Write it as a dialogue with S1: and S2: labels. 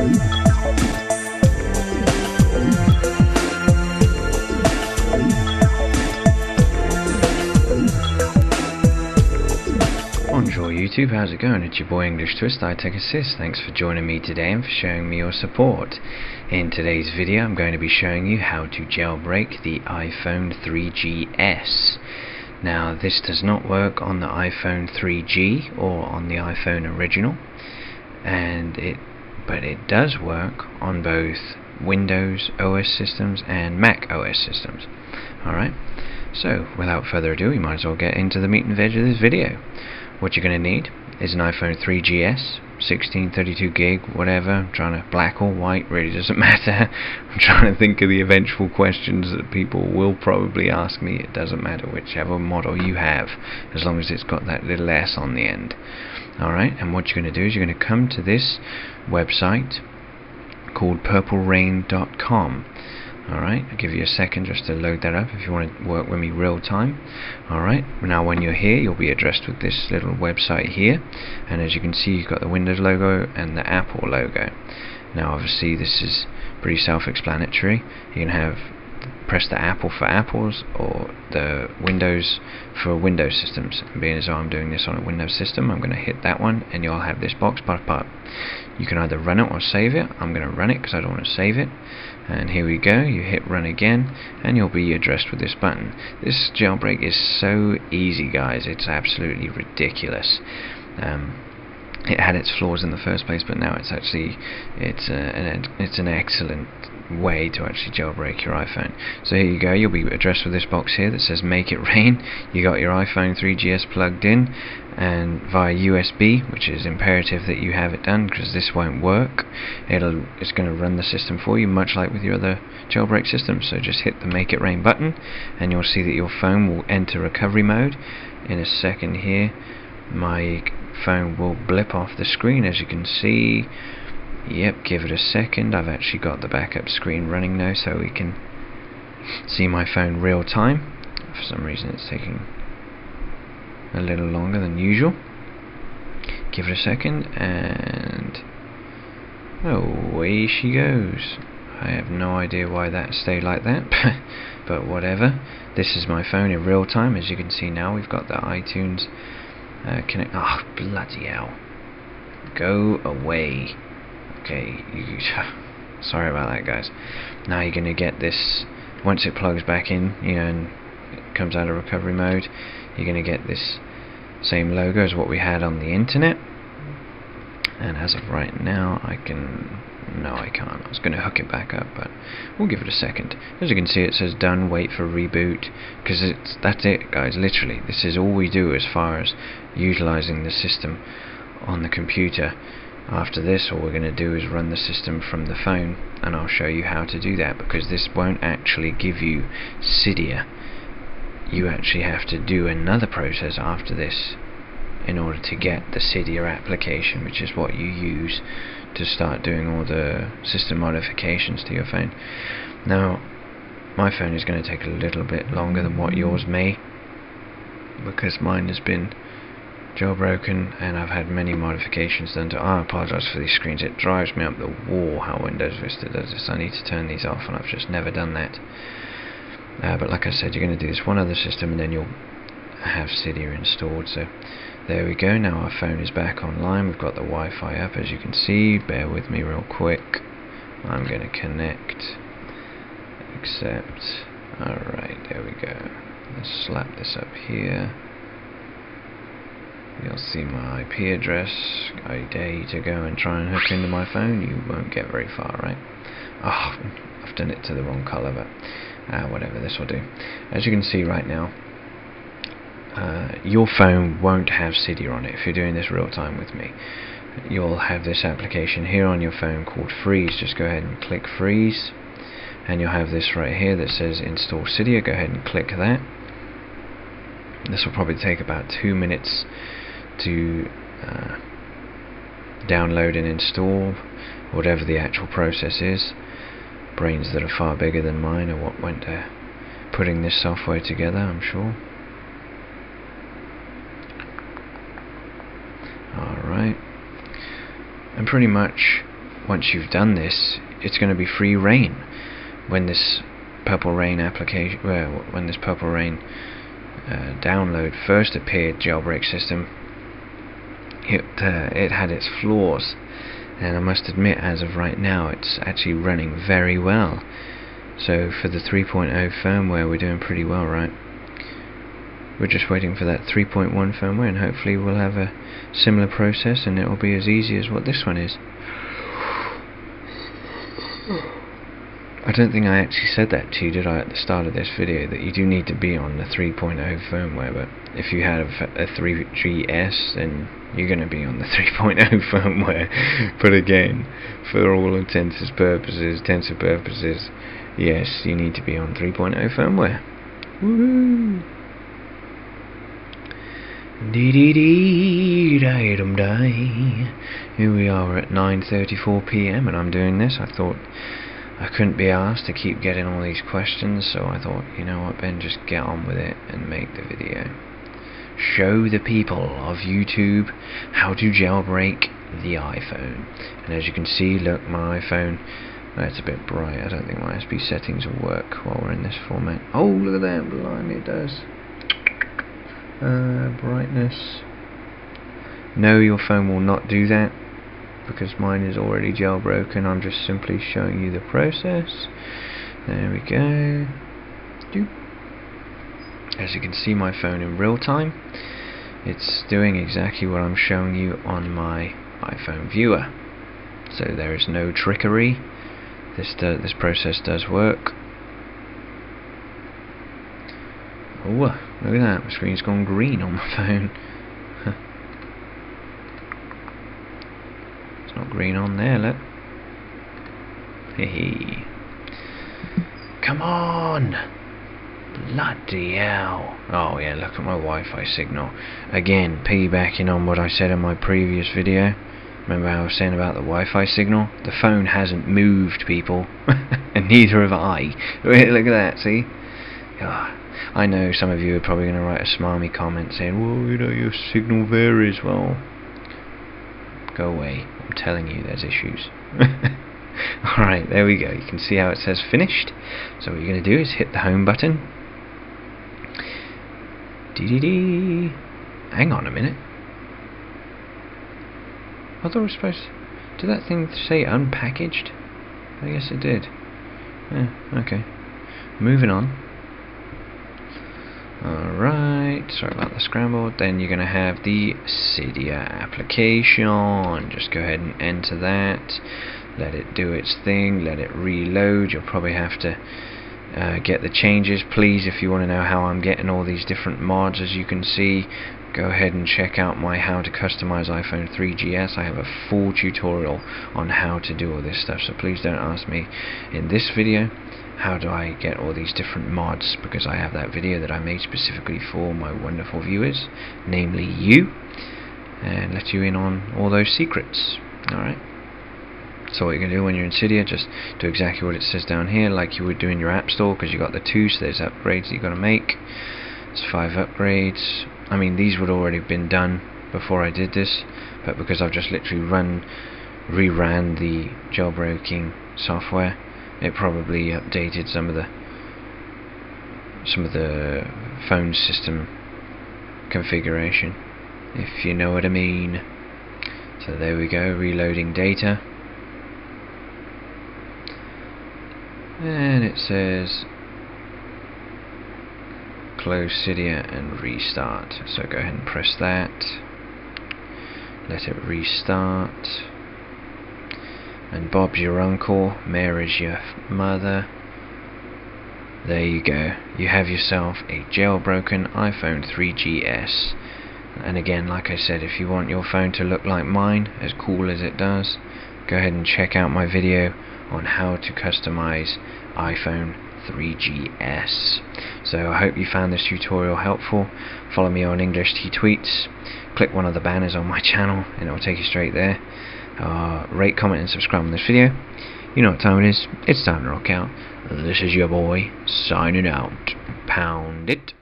S1: Bonjour YouTube, how's it going? It's your boy English Twist, I Tech Assist. Thanks for joining me today and for showing me your support. In today's video I'm going to be showing you how to jailbreak the iPhone 3GS. Now this does not work on the iPhone 3G or on the iPhone original and it but it does work on both Windows OS systems and Mac OS systems. Alright, so without further ado we might as well get into the meat and veg of this video. What you're going to need is an iPhone 3GS, 16, 32 gig, whatever. I'm trying to black or white, really doesn't matter. I'm trying to think of the eventual questions that people will probably ask me. It doesn't matter whichever model you have, as long as it's got that little S on the end. Alright, and what you're going to do is you're going to come to this website called purplerain.com. Alright, I'll give you a second just to load that up if you want to work with me real time. Alright, now when you're here you'll be addressed with this little website here and as you can see you've got the Windows logo and the Apple logo. Now obviously this is pretty self-explanatory. You can have press the Apple for Apples or the Windows for Windows systems. Being as I'm doing this on a Windows system, I'm going to hit that one and you'll have this box pop up. You can either run it or save it. I'm going to run it because I don't want to save it. And here we go, you hit run again and you'll be addressed with this button. This jailbreak is so easy guys, it's absolutely ridiculous. Um, it had its flaws in the first place, but now it's actually it's uh, an it's an excellent way to actually jailbreak your iPhone. So here you go, you'll be addressed with this box here that says make it rain. You got your iPhone 3GS plugged in and via USB, which is imperative that you have it done because this won't work. It'll it's going to run the system for you much like with your other jailbreak systems. So just hit the make it rain button and you'll see that your phone will enter recovery mode in a second here. My phone will blip off the screen as you can see yep give it a second I've actually got the backup screen running now so we can see my phone real time for some reason it's taking a little longer than usual give it a second and away she goes I have no idea why that stayed like that but whatever this is my phone in real time as you can see now we've got the iTunes uh, connect. Oh, bloody hell. Go away. Okay, you, sorry about that, guys. Now you're going to get this, once it plugs back in, you know, and it comes out of recovery mode, you're going to get this same logo as what we had on the internet. And as of right now, I can no, I can't. I was going to hook it back up, but we'll give it a second. As you can see, it says done, wait for reboot, because that's it, guys. Literally, this is all we do as far as utilizing the system on the computer. After this, all we're going to do is run the system from the phone, and I'll show you how to do that, because this won't actually give you Cydia. You actually have to do another process after this in order to get the Cydia application, which is what you use to start doing all the system modifications to your phone. Now, my phone is going to take a little bit longer than what yours may, because mine has been jailbroken and I've had many modifications done to I apologize for these screens it drives me up the wall how Windows Vista does this I need to turn these off and I've just never done that uh, but like I said you're going to do this one other system and then you'll have Cydia installed so there we go, now our phone is back online. We've got the Wi-Fi up as you can see. Bear with me real quick. I'm going to connect. Accept. Alright, there we go. Let's slap this up here. You'll see my IP address. I dare you to go and try and hook into my phone. You won't get very far, right? Oh, I've done it to the wrong colour, but uh, whatever, this will do. As you can see right now, uh, your phone won't have Cydia on it if you're doing this real time with me. You'll have this application here on your phone called Freeze. Just go ahead and click Freeze and you'll have this right here that says install Cydia. Go ahead and click that. This will probably take about two minutes to uh, download and install whatever the actual process is. Brains that are far bigger than mine are what went to putting this software together, I'm sure. Alright. And pretty much once you've done this, it's going to be free reign. When this Purple Rain application, well, when this Purple Rain uh, download first appeared, jailbreak system, it uh, it had its flaws, and I must admit, as of right now, it's actually running very well. So for the 3.0 firmware, we're doing pretty well, right? We're just waiting for that 3.1 firmware, and hopefully we'll have a similar process, and it will be as easy as what this one is. I don't think I actually said that to you, did I, at the start of this video, that you do need to be on the 3.0 firmware, but if you have a 3GS, then you're going to be on the 3.0 firmware. but again, for all intents and purposes, intents and purposes, yes, you need to be on 3.0 firmware. Woohoo! Here we are at 9:34 p.m. and I'm doing this. I thought I couldn't be asked to keep getting all these questions, so I thought, you know what, Ben, just get on with it and make the video. Show the people of YouTube how to jailbreak the iPhone. And as you can see, look, my iPhone, it's a bit bright. I don't think my SB settings will work while we're in this format. Oh, look at that, blimey, it does. Uh, brightness. No, your phone will not do that because mine is already jailbroken I'm just simply showing you the process there we go Doop. As you can see my phone in real time it's doing exactly what I'm showing you on my iPhone viewer so there is no trickery this do, this process does work oh look at that my screen's gone green on my phone it's not green on there, look. Hey. Come on! Bloody hell. Oh yeah, look at my Wi-Fi signal. Again, piggybacking on what I said in my previous video. Remember how I was saying about the Wi-Fi signal? The phone hasn't moved, people. and neither have I. look at that, see? Oh, I know some of you are probably going to write a smarmy comment saying, well, you know, your signal varies. Well, go away. I'm telling you there's issues. Alright, there we go. You can see how it says finished. So what you're going to do is hit the home button. Dee. Hang on a minute. I thought it was supposed to... Did that thing say unpackaged? I guess it did. Yeah, okay. Moving on. Alright, sorry about the scramble. Then you're going to have the Cydia application. Just go ahead and enter that. Let it do its thing. Let it reload. You'll probably have to uh, get the changes. Please, if you want to know how I'm getting all these different mods, as you can see, go ahead and check out my how to customize iPhone 3GS. I have a full tutorial on how to do all this stuff. So please don't ask me in this video how do I get all these different mods because I have that video that I made specifically for my wonderful viewers namely you and let you in on all those secrets alright so what you're going to do when you're in Cydia just do exactly what it says down here like you would do in your app store because you got the two so there's upgrades that you're going to make. It's five upgrades. I mean these would already have been done before I did this but because I've just literally run reran the jailbreaking software it probably updated some of the some of the phone system configuration if you know what I mean. So there we go reloading data and it says close Cydia and restart so go ahead and press that let it restart and Bob's your uncle, Mary's your mother. There you go. You have yourself a jailbroken iPhone 3GS. And again, like I said, if you want your phone to look like mine, as cool as it does, go ahead and check out my video on how to customize iPhone 3GS. So I hope you found this tutorial helpful. Follow me on English T Tweets. Click one of the banners on my channel and it will take you straight there uh, rate, comment, and subscribe on this video. You know what time it is. It's time to rock out. This is your boy, signing out. Pound it.